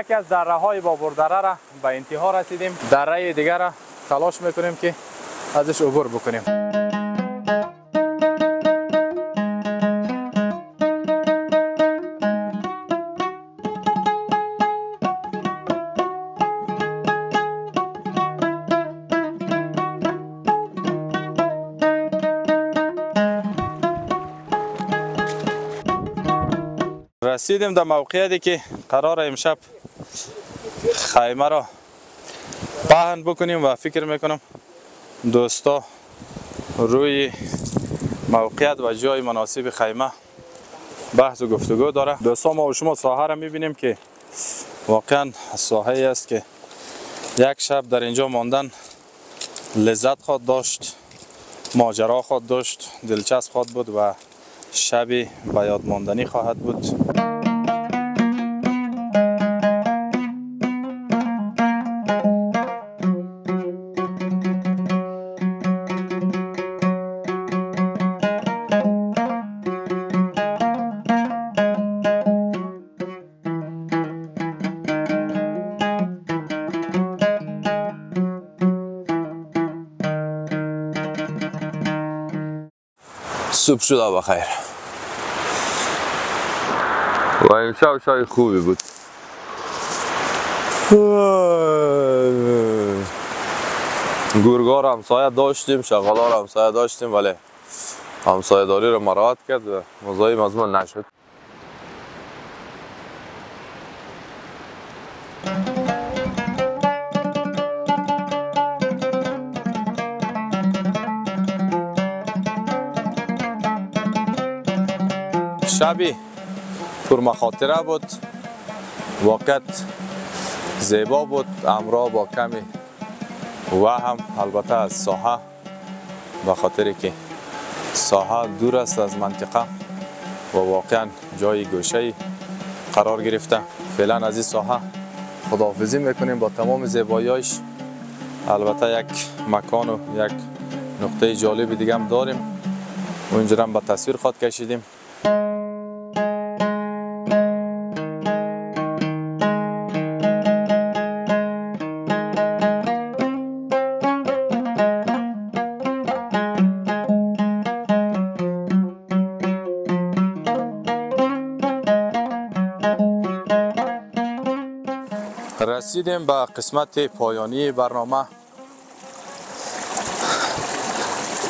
یکی از دره های بابور دره را به انتها رسیدیم. دره دیگر را تلاش می‌کنیم که ازش عبور بکنیم. رسیدیم در موقعیتی که قرار امشب خیمه را پهن بکنیم و فکر می‌کنم دوستا روی موقعیت و جای مناسب خیمه بحث و گفتگو داره. دوستا ما و شما ساحه را می‌بینیم که واقعا ساحه است که یک شب در اینجا ماندن لذت خواد داشت ماجرا خواد داشت دلچسب خواد بود و شبی به یاد ماندنی خواهد بود. صبح شده بخیر. و امشب شای خوبی بود. گرگار همسایه داشتیم شغالار همسایه داشتیم ولی همسایه داری رو مراحت کرد و مزایم از من نشد. شبی پر مخاطره بود. وقت زیبا بود امرا با کمی و هم البته از ساحه به خاطر که ساحه دور است از منطقه و واقعا جای گوشه قرار گرفته. فعلا از این ساحه خداحافظی می‌کنیم با تمام زیباییش البته یک مکان و یک نقطه جالب دیگه هم داریم. و اینجا هم به تصویر خود کشیدیم. رسیدیم به قسمت پایانی برنامه.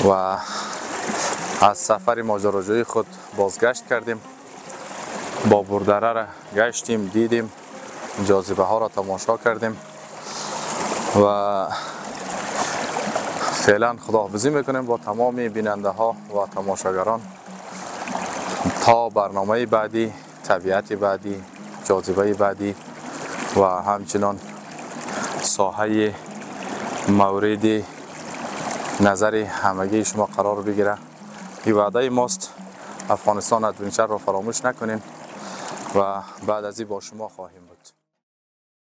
و از سفر ماجراجویی خود بازگشت کردیم. با بردره را گشتیم دیدیم. جاذبه ها را تماشا کردیم. و فعلا خداحافظی می‌کنیم با تمام بیننده ها و تماشاگران. تا برنامه بعدی طبیعت بعدی جاذبه بعدی. و همچنان ساحه مورد نظر همگی شما قرار بگیره. این وعده ماست افغانستان ادونچر را فراموش نکنین و بعد از این با شما خواهیم بود.